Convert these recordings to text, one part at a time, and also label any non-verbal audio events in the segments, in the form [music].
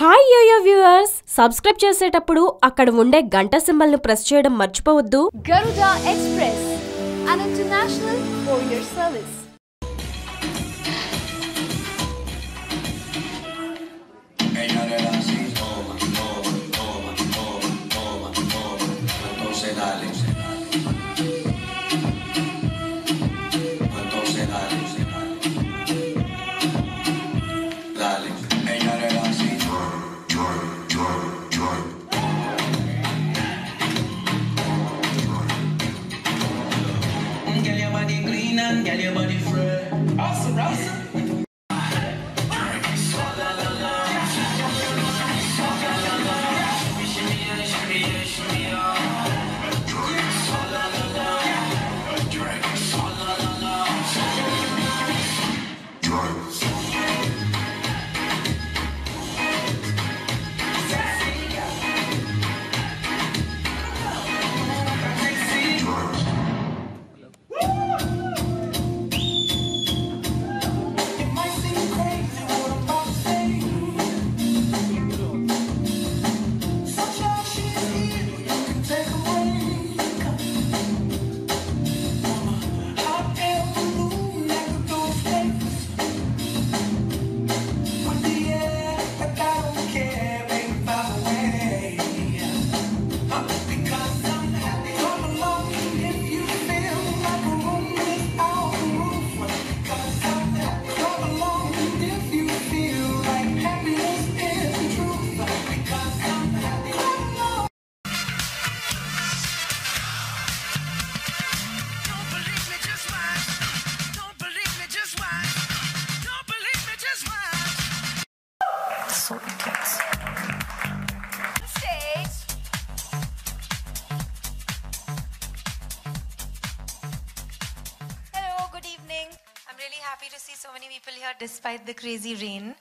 Hi yo-yo viewers subscribe చేసేటప్పుడు అక్కడ ఉండే గంట సింబల్ను ప్రెస్ చేయడం మర్చిపోవద్దు express Express, an international courier service. Despite the crazy rain.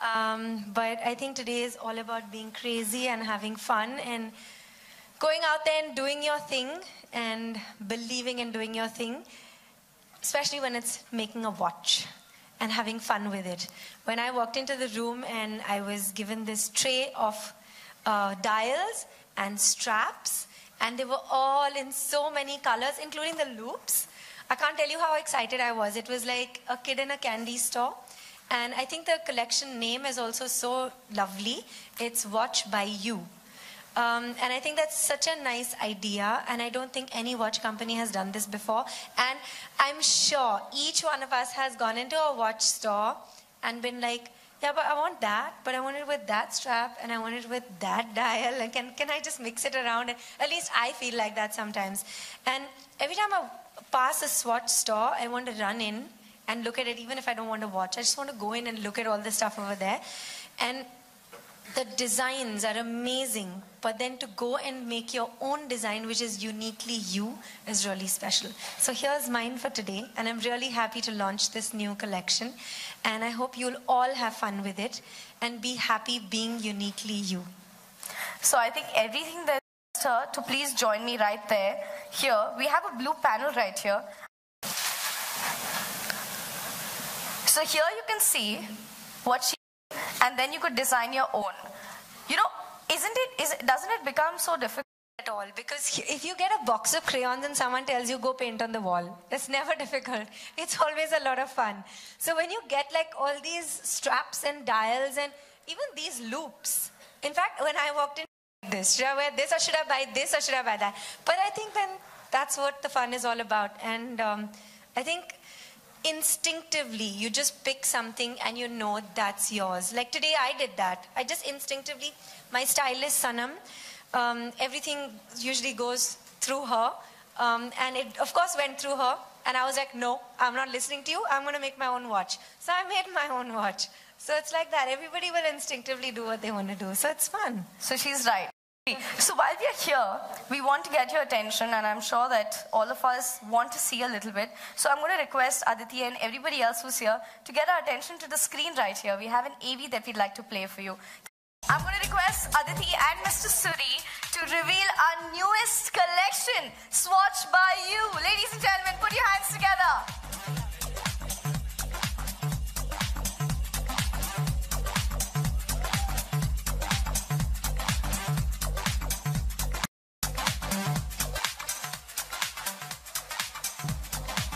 Um, but I think today is all about being crazy and having fun and going out there and doing your thing and believing in doing your thing, especially when it's making a watch and having fun with it. When I walked into the room and I was given this tray of uh, dials and straps, and they were all in so many colors, including the loops. I can't tell you how excited I was. It was like a kid in a candy store. And I think the collection name is also so lovely. It's Swatch by You. Um, and I think that's such a nice idea, and I don't think any watch company has done this before. And I'm sure each one of us has gone into a watch store and been like, yeah, but I want that, but I want it with that strap, and I want it with that dial, and can, can I just mix it around? At least I feel like that sometimes. And every time I pass a Swatch store, I want to run in and look at it, even if I don't want to watch. I just want to go in and look at all the stuff over there. And the designs are amazing, but then to go and make your own design, which is uniquely you, is really special. So here's mine for today, and I'm really happy to launch this new collection. And I hope you'll all have fun with it and be happy being uniquely you. So I think everything that to please join me right there. Here we have a blue panel right here. So here you can see what she and then you could design your own. You know, isn't it is doesn't it become so difficult? at all because if you get a box of crayons and someone tells you go paint on the wall it's [laughs] never difficult it's always a lot of fun so when you get like all these straps and dials and even these loops in fact when i walked in this should i wear this or should i buy this or should i buy that? But i think then that's what the fun is all about. And um, i think instinctively you just pick something and you know that's yours. Like today i did that. I just instinctively my stylist sanam um, everything usually goes through her. Um, and it of course went through her. And i was like no i'm not listening to you. I'm going to make my own watch. So i made my own watch. So it's like that. Everybody will instinctively do what they want to do. So it's fun. So she's right. So while we are here, we want to get your attention, and I'm sure that all of us want to see a little bit. So I'm going to request Aditi and everybody else who's here to get our attention to the screen right here. We have an AV that we'd like to play for you. I'm going to request Aditi and Mr. Suri to reveal our newest collection, Swatch by You. Ladies and gentlemen, put your hands together.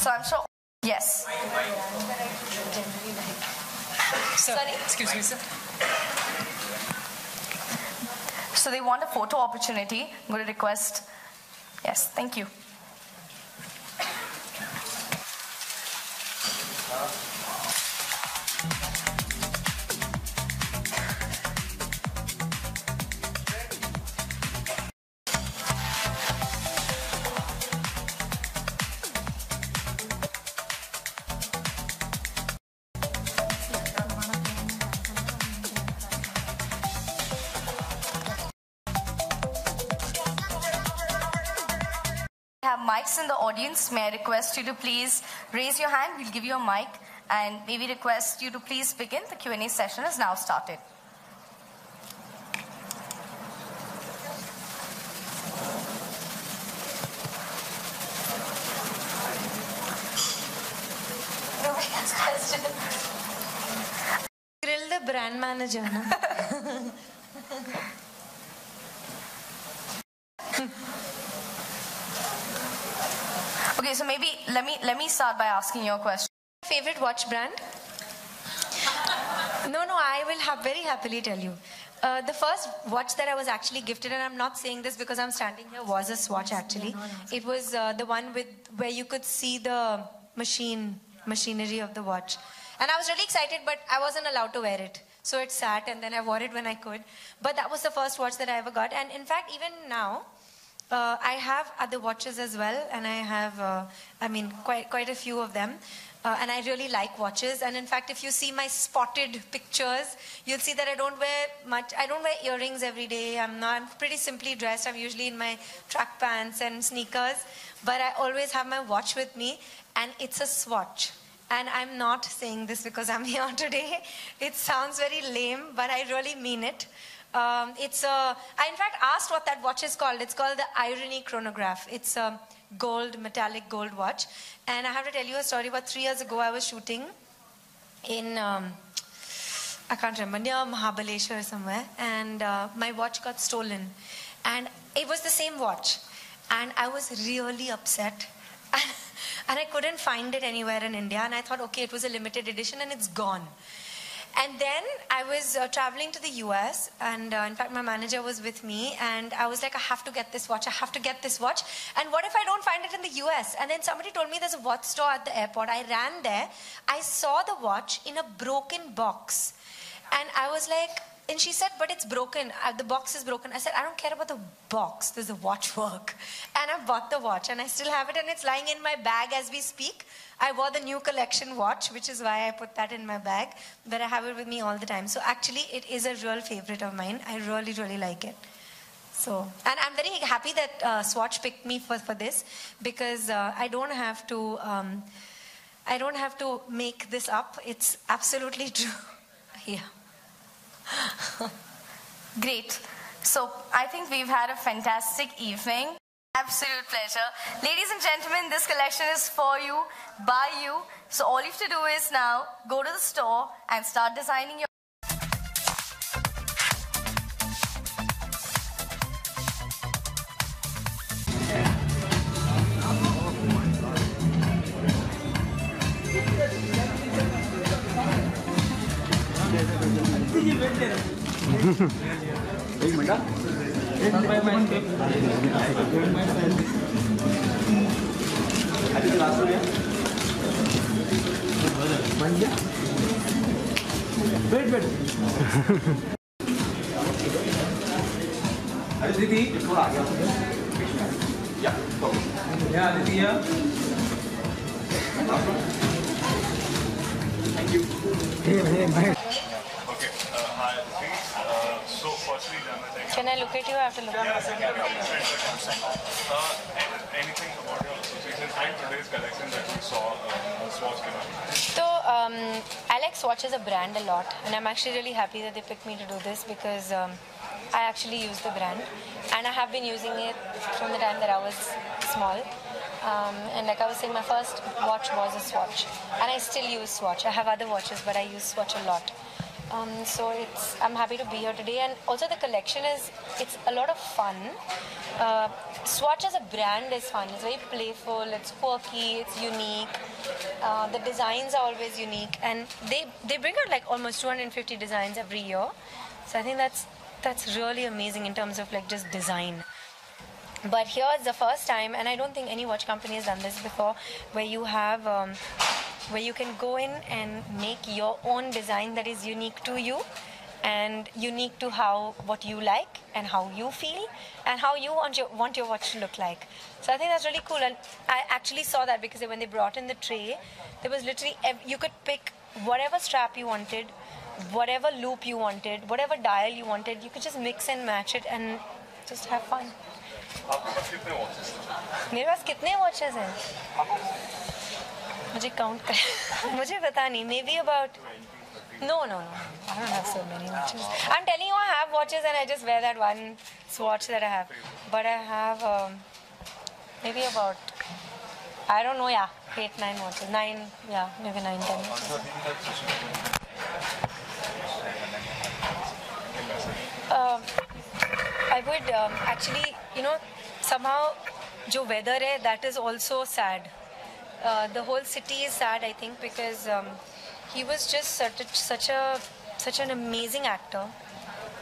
So I'm sure. Yes. Sorry. Excuse me, sir. So they want a photo opportunity. I'm going to request. Yes, thank you. Mics in the audience. May I request you to please raise your hand? We'll give you a mic and maybe request you to please begin. The Q&A session is now started. Nobody has questions. Grill the brand manager. [laughs] Okay, so maybe let me let me start by asking you a question. Favorite watch brand? [laughs] No, no, I will have very happily tell you. Uh, the first watch that I was actually gifted, and I'm not saying this because I'm standing here, was a Swatch actually. It was uh, the one with where you could see the machine machinery of the watch, and I was really excited, but I wasn't allowed to wear it. So it sat, and then I wore it when I could. But that was the first watch that I ever got, and in fact, even now, uh, I have other watches as well, and I have, uh, I mean, quite quite a few of them. Uh, and I really like watches. And in fact, if you see my spotted pictures, you'll see that I don't wear much. I don't wear earrings every day. I'm not. I'm pretty simply dressed. I'm usually in my track pants and sneakers. But I always have my watch with me, and it's a Swatch. And I'm not saying this because I'm [laughs] here today. It sounds very lame, but I really mean it. Um, it's a. I in fact asked what that watch is called. It's called the Irony Chronograph. It's a gold, metallic gold watch. And I have to tell you a story. About three years ago, I was shooting in. Um, I can't remember near Mahabaleshwar somewhere, and uh, my watch got stolen, and it was the same watch, and I was really upset, [laughs] and I couldn't find it anywhere in India, and I thought, okay, it was a limited edition, and it's gone. And then I was uh, traveling to the US, and uh, in fact, my manager was with me, and I was like, I have to get this watch, I have to get this watch. And what if I don't find it in the US? And then somebody told me there's a watch store at the airport. I ran there, I saw the watch in a broken box. And I was like, and she said, but it's broken. Uh, the box is broken. I said, I don't care about the box. There's a watch work. [laughs] And I bought the watch and I still have it and it's lying in my bag as we speak. I wore the new collection watch, which is why I put that in my bag. But I have it with me all the time. So actually, it is a real favorite of mine. I really, really like it. So, and I'm very happy that uh, Swatch picked me for, for this because uh, I don't have to, um, I don't have to make this up. It's absolutely [laughs] true. yeah. [laughs] Great. So I think we've had a fantastic evening. Absolute pleasure. Ladies and gentlemen, this collection is for you, by you. So all you have to do is now go to the store and start designing your đi mình đó Wait, wait. Yeah, दीदी थोड़ा आगे yeah yeah didi yeah thank you I look at you? I have to look at. Uh, anything about your association and today's collection that we saw, uh, Swatch? So, um, Alex watches a brand a lot, and I'm actually really happy that they picked me to do this because um, I actually use the brand, and I have been using it from the time that I was small. Um, and like I was saying, my first watch was a Swatch, and I still use Swatch. I have other watches, but I use Swatch a lot. Um, so it's I'm happy to be here today, and also the collection is it's a lot of fun. Uh, Swatch as a brand is fun. It's very playful. It's quirky. It's unique. Uh, the designs are always unique, and they they bring out like almost 250 designs every year. So I think that's that's really amazing in terms of like just design. But here it's the first time, and I don't think any watch company has done this before, where you have um, where you can go in and make your own design that is unique to you and unique to how what you like and how you feel and how you want your want your watch to look like. So I think that's really cool, and I actually saw that because when they brought in the tray, there was literally ev- you could pick whatever strap you wanted, whatever loop you wanted, whatever dial you wanted. You could just mix and match it and just have fun. आपके पास कितने watches मेरे पास कितने watches हैं मुझे count कर [laughs] मुझे पता नहीं maybe about no no no I don't have so many watches I am telling you I have watches and I just wear that one watch that I have but I have maybe about I don't know yeah eight nine watches nine yeah maybe nine ten I would actually you know समाउ जो weather है that is also said Uh, the whole city is sad, I think, because um, he was just such a, such a such an amazing actor,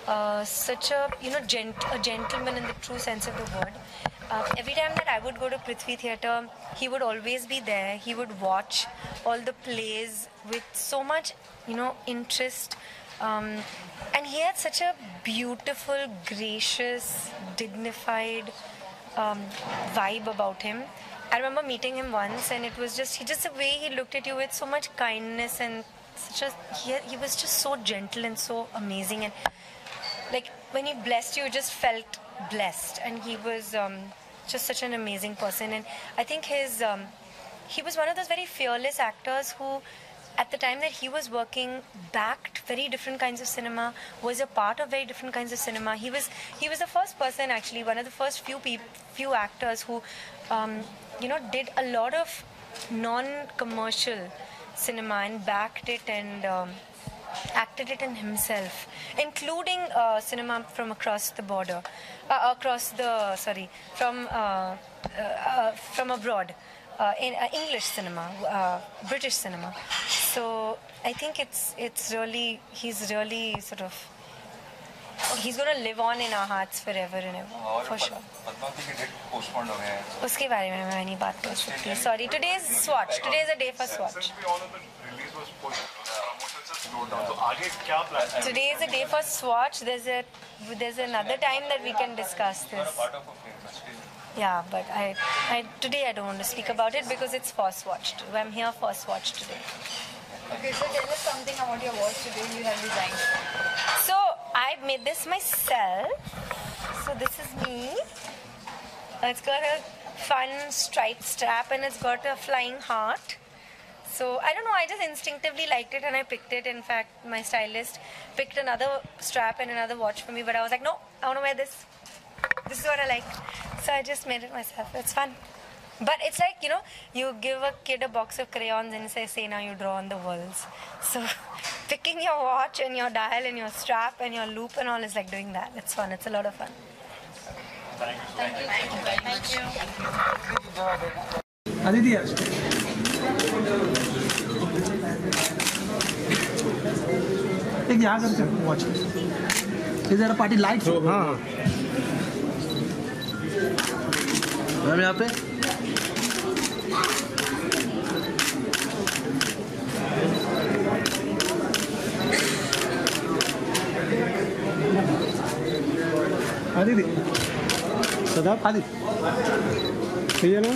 uh, such a you know gent- a gentleman in the true sense of the word. Uh, every time that I would go to Prithvi Theatre, he would always be there. He would watch all the plays with so much, you know, interest. Um, and he had such a beautiful, gracious, dignified um, vibe about him. I remember meeting him once, and it was just he just the way he looked at you with so much kindness and such a he, he was just so gentle and so amazing and like when he blessed you, you just felt blessed, and he was um, just such an amazing person. And I think his um, he was one of those very fearless actors who at the time that he was working backed very different kinds of cinema was a part of very different kinds of cinema he was he was the first person actually one of the first few peop- few actors who um, you know did a lot of non-commercial cinema and backed it and um, acted it in himself, including uh, cinema from across the border, uh, across the sorry, from uh, uh, uh, from abroad, uh, in English cinema, British cinema. So I think it's it's really he's really sort of he's going to live on in our hearts forever and ever for sure. Padmavati के date postponed हो गए हैं उसके बारे में मैं नहीं बात कर सकती sorry today is swatch today is a day for swatch Since we all of the release was pushed, promotions have slowed down. So आगे क्या plan है? Today is a day for Swatch. There's a there's another time that we can discuss this. Part of film industry Yeah, but I, I today I don't want to speak about it because it's for Swatch. too. I'm here for Swatch today. Okay, so tell us something about your watch today you have designed. So I made this myself. So this is me. It's got a fun striped strap and it's got a flying heart. So I don't know, I just instinctively liked it and I picked it. In fact, my stylist picked another strap and another watch for me, but I was like, no, I want to wear this. This is what I like. So I just made it myself. It's fun. But it's like, you know, you give a kid a box of crayons and say, say now you draw on the walls. [laughs] So picking your watch and your dial and your strap and your loop and all is like doing that. It's fun. It's a lot of fun. Aditi यार एक यहाँ करते हैं watch is there party light हाँ ma'am यहाँ पे अदिति सदा आदित्य सही है ना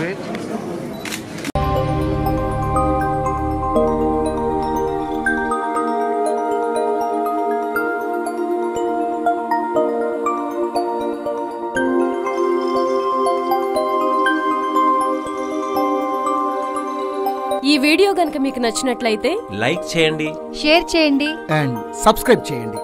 great. ఈ వీడియో గనక మీకు నచ్చినట్లయితే లైక్ చేయండి. షేర్ చేయండి. అండ్ సబ్స్క్రైబ్ చేయండి.